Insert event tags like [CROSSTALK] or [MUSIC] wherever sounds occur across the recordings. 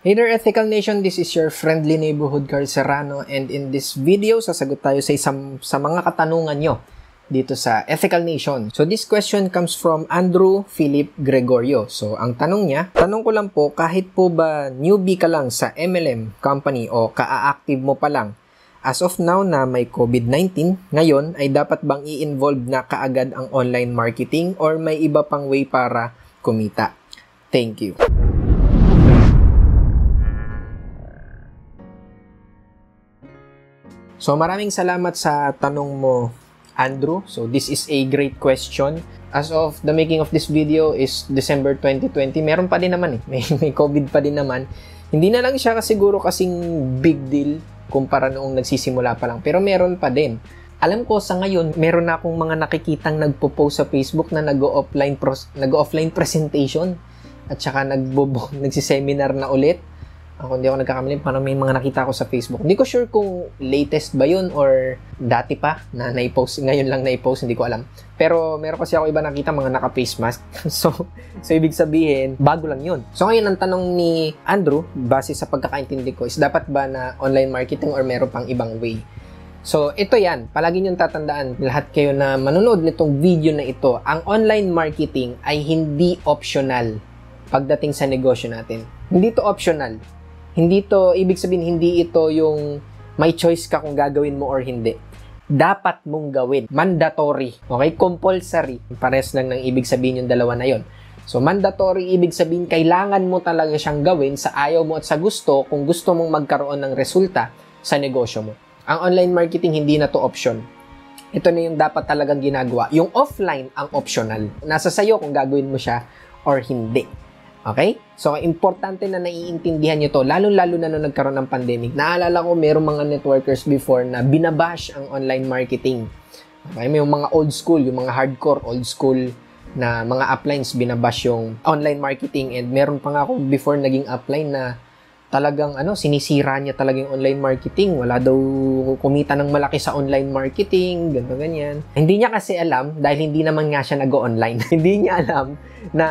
Hey there Ethical Nation, this is your friendly neighborhood Carl Serrano and in this video sasagot tayo sa isang sa mga katanungan nyo dito sa Ethical Nation. So this question comes from Andrew Philip Gregorio. So ang tanong niya, tanong ko lang po kahit po ba newbie ka lang sa MLM company o ka-active mo pa lang, as of now na may COVID-19, ngayon ay dapat bang i-involve na kaagad ang online marketing or may iba pang way para kumita? Thank you. So maraming salamat sa tanong mo, Andrew. So this is a great question. As of the making of this video is December 2020. Meron pa din naman eh. May, [LAUGHS] may COVID pa din naman. Hindi na lang siya siguro kasing big deal kumpara noong nagsisimula pa lang. Pero meron pa din. Alam ko sa ngayon, meron na akong mga nakikitang nagpo-post sa Facebook na nag-offline nag-offline presentation at saka nagbo [LAUGHS] nagsiseminar na ulit ako hindi ako nagkakamali, parang may mga nakita ko sa Facebook. Hindi ko sure kung latest ba yun or dati pa na na-post, ngayon lang na-post, hindi ko alam. Pero meron kasi ako iba nakita mga naka-face mask. [LAUGHS] so, so ibig sabihin, bago lang yun. So ngayon ang tanong ni Andrew, base sa pagkakaintindi ko, is dapat ba na online marketing or meron pang ibang way? So, ito yan. Palagi niyong tatandaan, lahat kayo na manonood nitong video na ito, ang online marketing ay hindi optional pagdating sa negosyo natin. Hindi to optional hindi to, ibig sabihin, hindi ito yung may choice ka kung gagawin mo or hindi. Dapat mong gawin. Mandatory. Okay? Compulsory. Pares lang ng ibig sabihin yung dalawa na yon. So, mandatory, ibig sabihin, kailangan mo talaga siyang gawin sa ayaw mo at sa gusto kung gusto mong magkaroon ng resulta sa negosyo mo. Ang online marketing, hindi na to option. Ito na yung dapat talagang ginagawa. Yung offline, ang optional. Nasa sayo kung gagawin mo siya or hindi. Okay? So, importante na naiintindihan nyo to, lalo-lalo na nung nagkaroon ng pandemic. Naalala ko, mayroong mga networkers before na binabash ang online marketing. Okay? May mga old school, yung mga hardcore old school na mga uplines binabash yung online marketing and meron pa nga ako before naging upline na talagang ano sinisira niya talaga yung online marketing wala daw kumita ng malaki sa online marketing ganto ganyan hindi niya kasi alam dahil hindi naman nga siya nag-online [LAUGHS] hindi niya alam na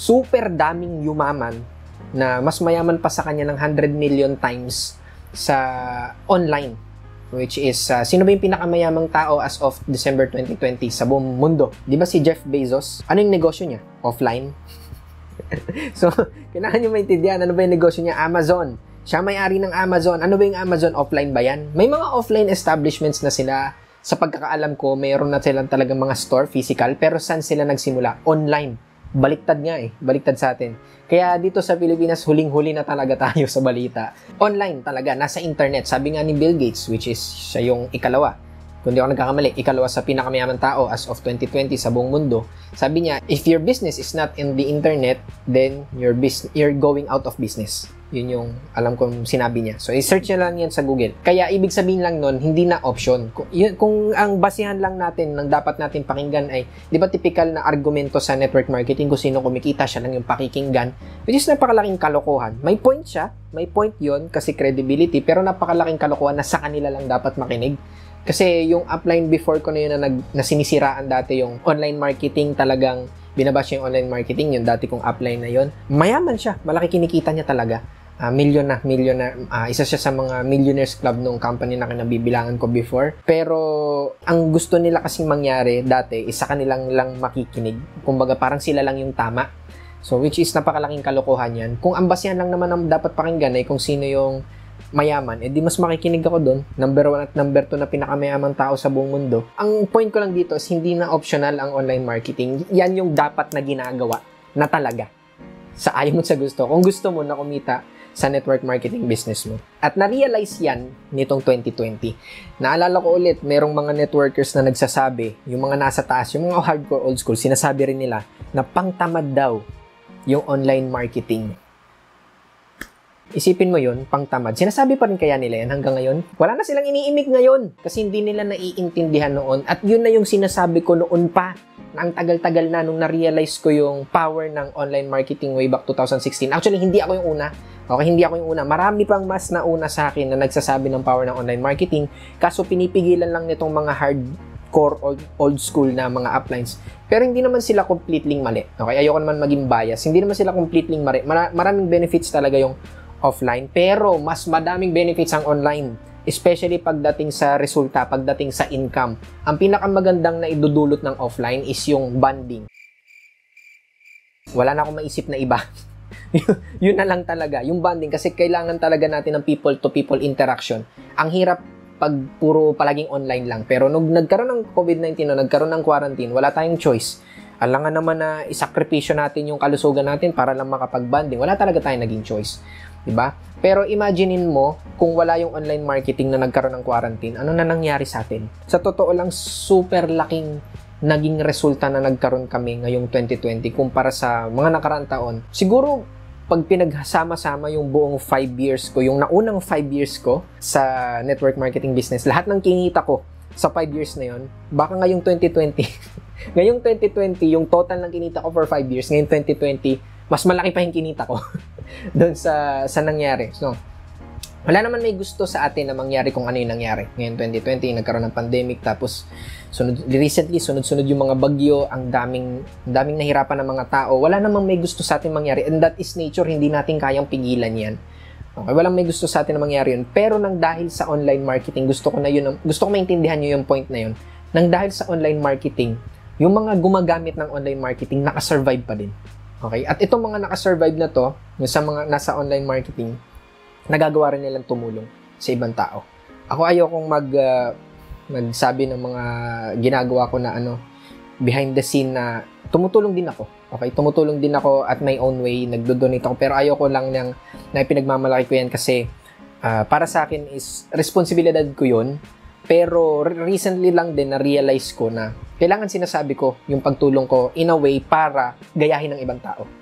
super daming yumaman na mas mayaman pa sa kanya ng 100 million times sa online which is uh, sino ba yung pinakamayamang tao as of December 2020 sa buong mundo? 'Di ba si Jeff Bezos? Ano yung negosyo niya? Offline. [LAUGHS] so, kailangan niyo maintindihan ano ba yung negosyo niya? Amazon. Siya may-ari ng Amazon. Ano ba yung Amazon? Offline ba yan? May mga offline establishments na sila. Sa pagkakaalam ko, mayroon na silang talagang mga store, physical. Pero saan sila nagsimula? Online baliktad nga eh. Baliktad sa atin. Kaya dito sa Pilipinas, huling-huli na talaga tayo sa balita. Online talaga, nasa internet. Sabi nga ni Bill Gates, which is siya yung ikalawa. Kung di ako nagkakamali, ikalawa sa pinakamayaman tao as of 2020 sa buong mundo. Sabi niya, if your business is not in the internet, then your bus- you're going out of business. Yun yung alam kong sinabi niya. So, i-search niya lang yan sa Google. Kaya, ibig sabihin lang nun, hindi na option. Kung, yun, kung ang basihan lang natin ng dapat natin pakinggan ay, di ba typical na argumento sa network marketing kung sino kumikita, siya lang yung pakikinggan, which is napakalaking kalokohan. May point siya, may point yon kasi credibility, pero napakalaking kalokohan na sa kanila lang dapat makinig. Kasi yung upline before ko na yun na, nag, na sinisiraan dati yung online marketing talagang binabash yung online marketing, yung dati kong upline na yon mayaman siya, malaki kinikita niya talaga uh, milyon na, milyon na, uh, isa siya sa mga millionaires club nung company na kinabibilangan ko before. Pero, ang gusto nila kasing mangyari dati, isa kanilang lang makikinig. Kumbaga, parang sila lang yung tama. So, which is napakalaking kalokohan yan. Kung ang basihan lang naman ang dapat pakinggan ay kung sino yung mayaman, edi mas makikinig ako doon. Number one at number two na pinakamayamang tao sa buong mundo. Ang point ko lang dito is hindi na optional ang online marketing. Yan yung dapat na ginagawa na talaga. Sa ayaw mo sa gusto. Kung gusto mo na kumita, sa network marketing business mo. At na-realize yan nitong 2020. Naalala ko ulit, merong mga networkers na nagsasabi, yung mga nasa taas, yung mga hardcore old school, sinasabi rin nila na pangtamad daw yung online marketing. Isipin mo yun, pangtamad. Sinasabi pa rin kaya nila yan hanggang ngayon? Wala na silang iniimik ngayon kasi hindi nila naiintindihan noon. At yun na yung sinasabi ko noon pa ang tagal-tagal na nung na-realize ko yung power ng online marketing way back 2016. Actually, hindi ako yung una. Okay, hindi ako yung una. Marami pang mas na una sa akin na nagsasabi ng power ng online marketing. Kaso pinipigilan lang nitong mga hard core old, old school na mga uplines. Pero hindi naman sila completely mali. Okay, ayoko naman maging bias. Hindi naman sila completely mali. Mar- maraming benefits talaga yung offline, pero mas madaming benefits ang online. Especially pagdating sa resulta, pagdating sa income. Ang pinakamagandang na idudulot ng offline is yung bonding. Wala na akong maisip na iba. [LAUGHS] yun na lang talaga, yung bonding kasi kailangan talaga natin ng people to people interaction. Ang hirap pag puro palaging online lang. Pero nung nagkaroon ng COVID-19 o nagkaroon ng quarantine, wala tayong choice. Alangan naman na isakripisyo natin yung kalusugan natin para lang makapag-bonding. Wala talaga tayong naging choice. 'Di ba? Pero imaginein mo kung wala yung online marketing na nagkaroon ng quarantine, ano na nangyari sa atin? Sa totoo lang super laking naging resulta na nagkaroon kami ngayong 2020 kumpara sa mga nakaraang taon. Siguro pag pinagsama-sama yung buong 5 years ko, yung naunang 5 years ko sa network marketing business, lahat ng kinita ko sa 5 years na yon, baka ngayong 2020, [LAUGHS] ngayong 2020, yung total ng kinita ko for 5 years, ngayong 2020, mas malaki pa yung kinita ko [LAUGHS] doon sa, sa nangyari. So, wala naman may gusto sa atin na mangyari kung ano yung nangyari. Ngayon 2020, nagkaroon ng pandemic, tapos sunod, recently, sunod-sunod yung mga bagyo, ang daming, ang daming nahirapan ng mga tao. Wala namang may gusto sa atin mangyari. And that is nature, hindi natin kayang pigilan yan. Okay, walang may gusto sa atin na mangyari yun. Pero nang dahil sa online marketing, gusto ko na yun, gusto ko maintindihan nyo yung point na yun. Nang dahil sa online marketing, yung mga gumagamit ng online marketing, nakasurvive pa din. Okay? At itong mga nakasurvive na to, yung sa mga nasa online marketing, nagagawa rin nilang tumulong sa ibang tao. Ako ayokong mag uh, magsabi ng mga ginagawa ko na ano behind the scene na tumutulong din ako. Okay, tumutulong din ako at my own way, nagdo-donate ako pero ayoko lang nang na pinagmamalaki ko yan kasi uh, para sa akin is responsibilidad ko 'yun. Pero recently lang din na-realize ko na kailangan sinasabi ko yung pagtulong ko in a way para gayahin ng ibang tao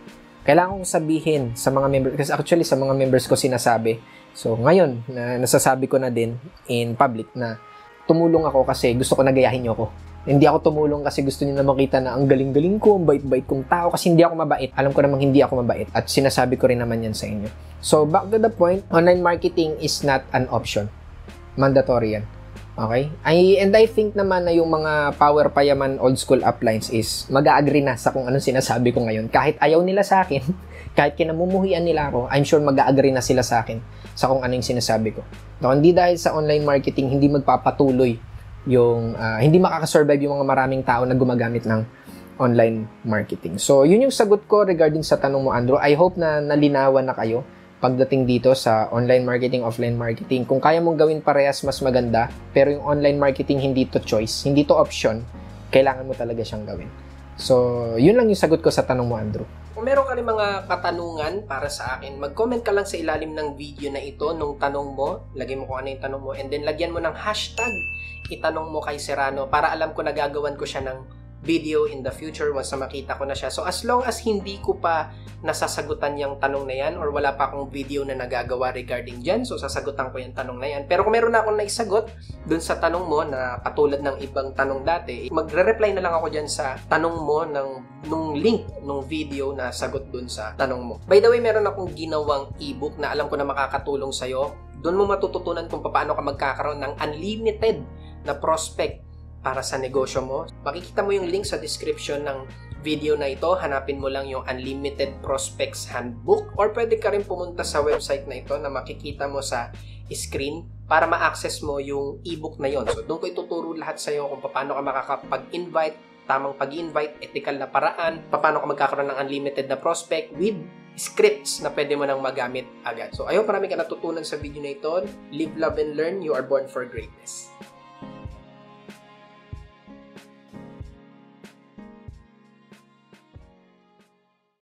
kailangan kong sabihin sa mga members, kasi actually sa mga members ko sinasabi. So, ngayon, na, nasasabi ko na din in public na tumulong ako kasi gusto ko nagayahin niyo ako. Hindi ako tumulong kasi gusto niyo na makita na ang galing-galing ko, ang bait-bait kong tao kasi hindi ako mabait. Alam ko namang hindi ako mabait at sinasabi ko rin naman yan sa inyo. So, back to the point, online marketing is not an option. Mandatory yan. Okay? I, and I think naman na yung mga power payaman old school uplines is mag-agree na sa kung anong sinasabi ko ngayon. Kahit ayaw nila sa akin, [LAUGHS] kahit kinamumuhian nila ako, I'm sure mag-agree na sila sa akin sa kung ano yung sinasabi ko. No, hindi dahil sa online marketing, hindi magpapatuloy yung, uh, hindi makakasurvive yung mga maraming tao na gumagamit ng online marketing. So, yun yung sagot ko regarding sa tanong mo, Andrew. I hope na nalinawan na kayo pagdating dito sa online marketing, offline marketing. Kung kaya mong gawin parehas, mas maganda. Pero yung online marketing, hindi to choice, hindi to option. Kailangan mo talaga siyang gawin. So, yun lang yung sagot ko sa tanong mo, Andrew. Kung meron ka rin mga katanungan para sa akin, mag-comment ka lang sa ilalim ng video na ito nung tanong mo. Lagay mo kung ano yung tanong mo. And then, lagyan mo ng hashtag itanong mo kay Serrano para alam ko na gagawan ko siya ng video in the future once na makita ko na siya. So as long as hindi ko pa nasasagutan yung tanong na yan or wala pa akong video na nagagawa regarding dyan, so sasagutan ko yung tanong na yan. Pero kung meron na akong naisagot dun sa tanong mo na katulad ng ibang tanong dati, magre-reply na lang ako dyan sa tanong mo ng nung link nung video na sagot dun sa tanong mo. By the way, meron akong ginawang ebook na alam ko na makakatulong sa'yo. Doon mo matututunan kung paano ka magkakaroon ng unlimited na prospect para sa negosyo mo. Makikita mo yung link sa description ng video na ito. Hanapin mo lang yung Unlimited Prospects Handbook or pwede ka rin pumunta sa website na ito na makikita mo sa screen para ma-access mo yung ebook na yon. So, doon ko ituturo lahat sa iyo kung paano ka makakapag-invite, tamang pag-invite, ethical na paraan, paano ka magkakaroon ng unlimited na prospect with scripts na pwede mo nang magamit agad. So, ayun, marami ka natutunan sa video na ito. Live, love, and learn. You are born for greatness.